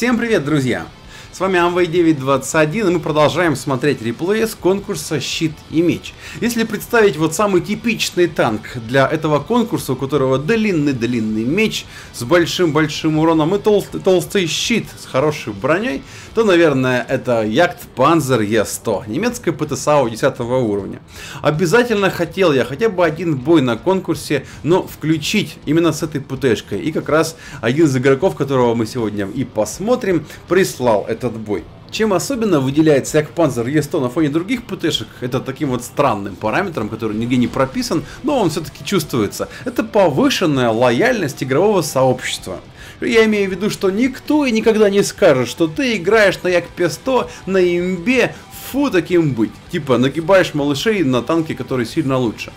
Всем привет, друзья! С вами Amway 921 и мы продолжаем смотреть реплеи с конкурса «Щит и меч». Если представить вот самый типичный танк для этого конкурса, у которого длинный-длинный меч с большим-большим уроном и толстый, толстый щит с хорошей броней, то, наверное, это Ягд Panzer E100, немецкая ПТСАУ 10 уровня. Обязательно хотел я хотя бы один бой на конкурсе, но включить именно с этой ПТшкой. И как раз один из игроков, которого мы сегодня и посмотрим, прислал это этот бой. Чем особенно выделяется Якпанзер Е100 на фоне других ПТшек, это таким вот странным параметром, который нигде не прописан, но он все-таки чувствуется. Это повышенная лояльность игрового сообщества. Я имею в виду, что никто и никогда не скажет, что ты играешь на Як-100 на имбе, фу, таким быть. Типа, нагибаешь малышей на танке, который сильно лучше.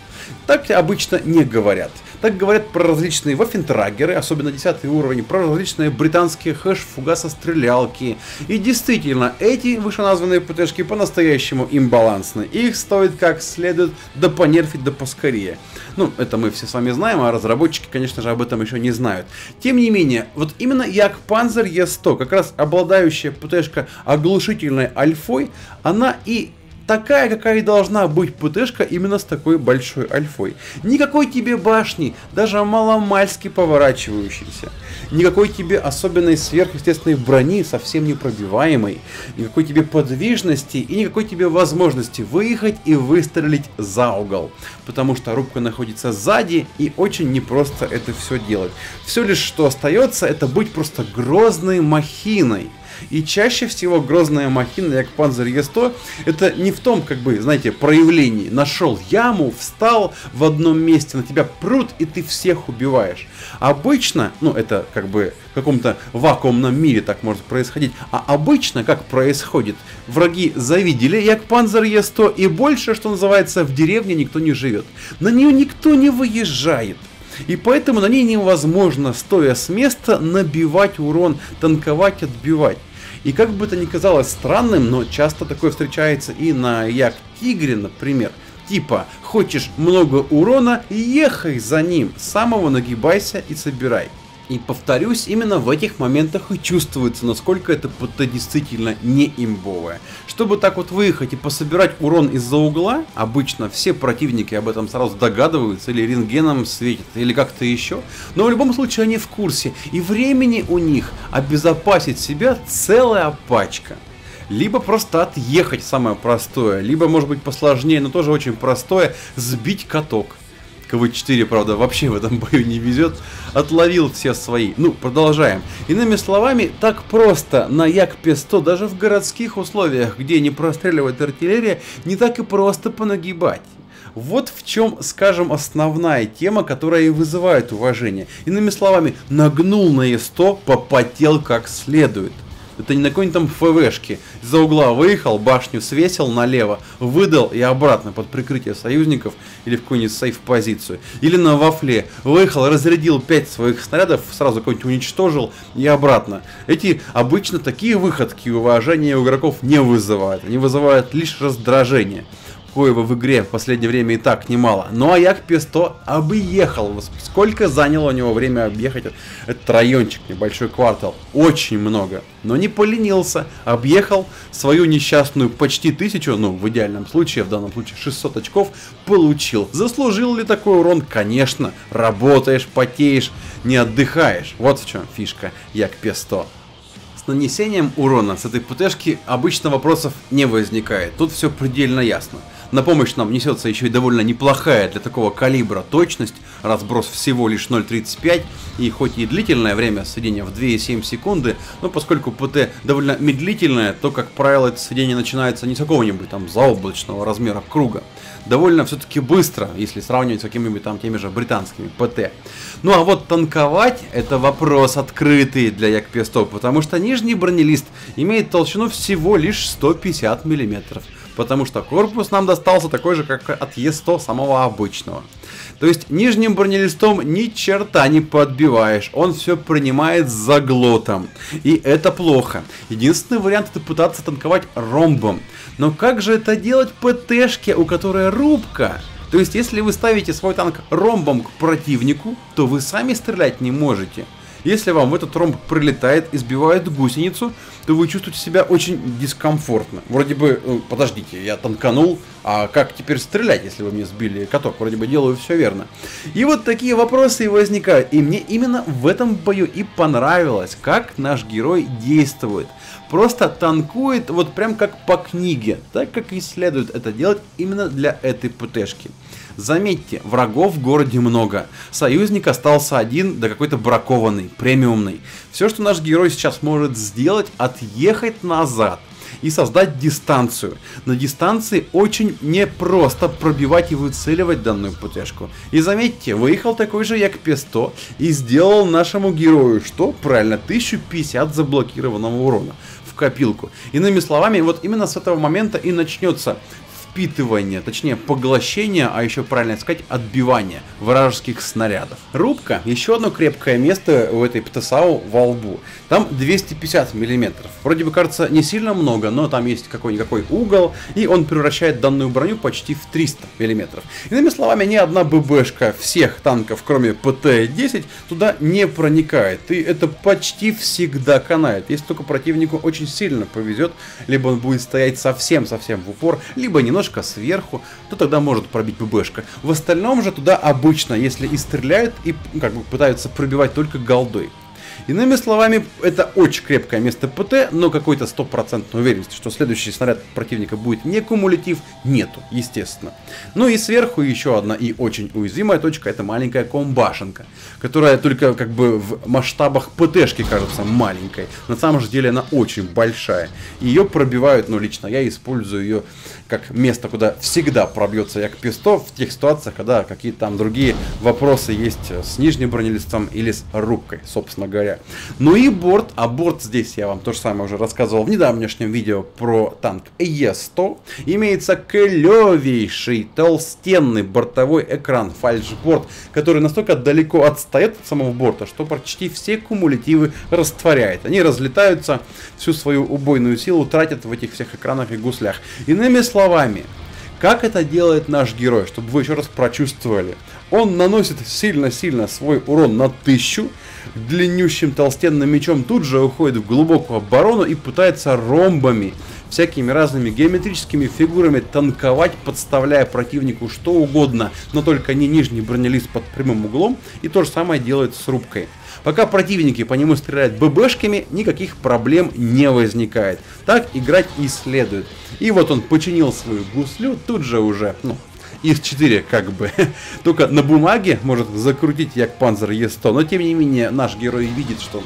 Так обычно не говорят. Так говорят про различные вафентрагеры, особенно 10 уровень, про различные британские хэш-фугасострелялки. И действительно, эти вышеназванные ПТшки по-настоящему имбалансны. Их стоит как следует да понерфить да поскорее. Ну, это мы все с вами знаем, а разработчики, конечно же, об этом еще не знают. Тем не менее, вот именно Як Panzer E100, как раз обладающая ПТшка оглушительной альфой, она и такая, какая и должна быть ПТшка именно с такой большой альфой. Никакой тебе башни, даже маломальски поворачивающейся. Никакой тебе особенной сверхъестественной брони, совсем непробиваемой. Никакой тебе подвижности и никакой тебе возможности выехать и выстрелить за угол. Потому что рубка находится сзади и очень непросто это все делать. Все лишь что остается, это быть просто грозной махиной. И чаще всего грозная махина, як Panzer E100, это не в том, как бы, знаете, проявлении. Нашел яму, встал в одном месте, на тебя прут, и ты всех убиваешь. Обычно, ну, это как бы в каком-то вакуумном мире так может происходить, а обычно, как происходит, враги завидели як Panzer E100, и больше, что называется, в деревне никто не живет. На нее никто не выезжает. И поэтому на ней невозможно, стоя с места, набивать урон, танковать, отбивать. И как бы это ни казалось странным, но часто такое встречается и на Як Тигре, например. Типа, хочешь много урона, ехай за ним, самого нагибайся и собирай. И повторюсь, именно в этих моментах и чувствуется, насколько это ПТ действительно не имбовое. Чтобы так вот выехать и пособирать урон из-за угла, обычно все противники об этом сразу догадываются, или рентгеном светят, или как-то еще. Но в любом случае они в курсе, и времени у них обезопасить себя целая пачка либо просто отъехать самое простое, либо может быть посложнее, но тоже очень простое, сбить каток. КВ-4, правда, вообще в этом бою не везет, отловил все свои. Ну, продолжаем. Иными словами, так просто на Як-100 даже в городских условиях, где не простреливает артиллерия, не так и просто понагибать. Вот в чем, скажем, основная тема, которая и вызывает уважение. Иными словами, нагнул на Е100, попотел как следует. Это не на какой-нибудь там ФВшке. За угла выехал, башню свесил налево, выдал и обратно под прикрытие союзников или в какую-нибудь сейф-позицию. Или на вафле. Выехал, разрядил 5 своих снарядов, сразу какой-нибудь уничтожил и обратно. Эти обычно такие выходки уважения у игроков не вызывают. Они вызывают лишь раздражение коего в игре в последнее время и так немало. Ну а Як Песто объехал. Сколько заняло у него время объехать этот райончик, небольшой квартал? Очень много. Но не поленился. Объехал свою несчастную почти тысячу, ну в идеальном случае, в данном случае 600 очков, получил. Заслужил ли такой урон? Конечно. Работаешь, потеешь, не отдыхаешь. Вот в чем фишка Як Песто нанесением урона с этой ПТшки обычно вопросов не возникает. Тут все предельно ясно. На помощь нам несется еще и довольно неплохая для такого калибра точность, разброс всего лишь 0.35, и хоть и длительное время сведения в 2,7 секунды, но поскольку ПТ довольно медлительное, то, как правило, это сведение начинается не с какого-нибудь там заоблачного размера круга. Довольно все-таки быстро, если сравнивать с какими-нибудь там теми же британскими ПТ. Ну а вот танковать это вопрос открытый для Як-100, потому что нижний бронелист имеет толщину всего лишь 150 миллиметров потому что корпус нам достался такой же, как от Е100 самого обычного. То есть нижним бронелистом ни черта не подбиваешь, он все принимает за глотом. И это плохо. Единственный вариант это пытаться танковать ромбом. Но как же это делать ПТшке, у которой рубка? То есть если вы ставите свой танк ромбом к противнику, то вы сами стрелять не можете. Если вам в этот ромб прилетает и сбивает гусеницу, то вы чувствуете себя очень дискомфортно. Вроде бы, ну, подождите, я танканул, а как теперь стрелять, если вы мне сбили каток? Вроде бы делаю все верно. И вот такие вопросы и возникают. И мне именно в этом бою и понравилось, как наш герой действует. Просто танкует вот прям как по книге, так как и следует это делать именно для этой ПТшки. Заметьте, врагов в городе много. Союзник остался один, да какой-то бракованный, премиумный. Все, что наш герой сейчас может сделать, отъехать назад и создать дистанцию. На дистанции очень непросто пробивать и выцеливать данную ПТшку. И заметьте, выехал такой же як P100 и сделал нашему герою, что? Правильно, 1050 заблокированного урона в копилку. Иными словами, вот именно с этого момента и начнется впитывание, точнее поглощение, а еще правильно сказать, отбивание вражеских снарядов. Рубка, еще одно крепкое место в этой ПТСАУ во лбу. Там 250 миллиметров. Вроде бы кажется не сильно много, но там есть какой-никакой угол, и он превращает данную броню почти в 300 миллиметров. Иными словами, ни одна ББшка всех танков, кроме ПТ-10, туда не проникает. И это почти всегда канает. Если только противнику очень сильно повезет, либо он будет стоять совсем-совсем в упор, либо немножко немножко сверху, то тогда может пробить ББшка. В остальном же туда обычно, если и стреляют, и ну, как бы пытаются пробивать только голдой. Иными словами, это очень крепкое место ПТ, но какой-то стопроцентной уверенности, что следующий снаряд противника будет не кумулятив, нету, естественно. Ну и сверху еще одна и очень уязвимая точка, это маленькая комбашенка, которая только как бы в масштабах ПТшки кажется маленькой. На самом же деле она очень большая. Ее пробивают, ну лично я использую ее как место, куда всегда пробьется як писто в тех ситуациях, когда какие-то там другие вопросы есть с нижним бронелистом или с рубкой, собственно говоря. Ну и борт, а борт здесь я вам то же самое уже рассказывал в недавнешнем видео про танк Е100. Имеется клевейший толстенный бортовой экран фальшборд, который настолько далеко отстает от самого борта, что почти все кумулятивы растворяет. Они разлетаются, всю свою убойную силу тратят в этих всех экранах и гуслях. Иными словами, как это делает наш герой, чтобы вы еще раз прочувствовали? Он наносит сильно-сильно свой урон на тысячу, длиннющим толстенным мечом тут же уходит в глубокую оборону и пытается ромбами, всякими разными геометрическими фигурами танковать, подставляя противнику что угодно, но только не нижний бронелист под прямым углом, и то же самое делает с рубкой. Пока противники по нему стреляют ББшками, никаких проблем не возникает. Так играть и следует. И вот он починил свою гуслю, тут же уже, ну, ИС-4 как бы. Только на бумаге может закрутить як Панзер Е100, но тем не менее наш герой видит, что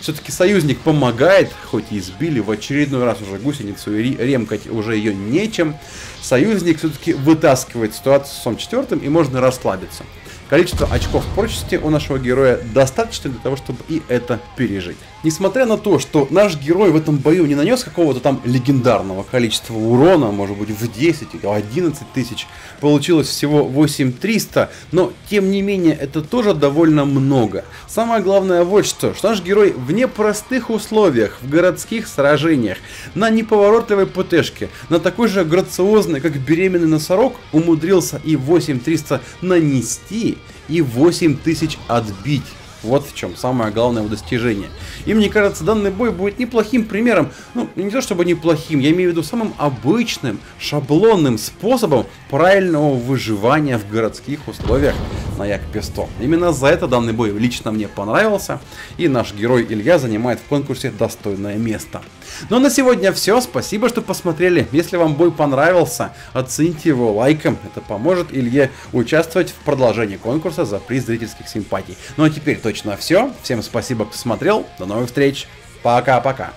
все-таки союзник помогает, хоть и сбили в очередной раз уже гусеницу и ремкать уже ее нечем. Союзник все-таки вытаскивает ситуацию с Сом-4 и можно расслабиться. Количество очков прочности у нашего героя достаточно для того, чтобы и это пережить. Несмотря на то, что наш герой в этом бою не нанес какого-то там легендарного количества урона, может быть в 10 или 11 тысяч, получилось всего 8300, но тем не менее это тоже довольно много. Самое главное вот что, что наш герой в непростых условиях, в городских сражениях, на неповоротливой ПТшке, на такой же грациозной, как беременный носорог, умудрился и 8300 нанести, и 8000 отбить. Вот в чем самое главное его достижение. И мне кажется, данный бой будет неплохим примером, ну, не то чтобы неплохим, я имею в виду самым обычным, шаблонным способом правильного выживания в городских условиях на Якпе 100. Именно за это данный бой лично мне понравился, и наш герой Илья занимает в конкурсе достойное место. Ну а на сегодня все, спасибо, что посмотрели. Если вам бой понравился, оцените его лайком, это поможет Илье участвовать в продолжении конкурса за приз зрительских симпатий. Ну а теперь точно все, всем спасибо, кто смотрел, до новых встреч, пока-пока.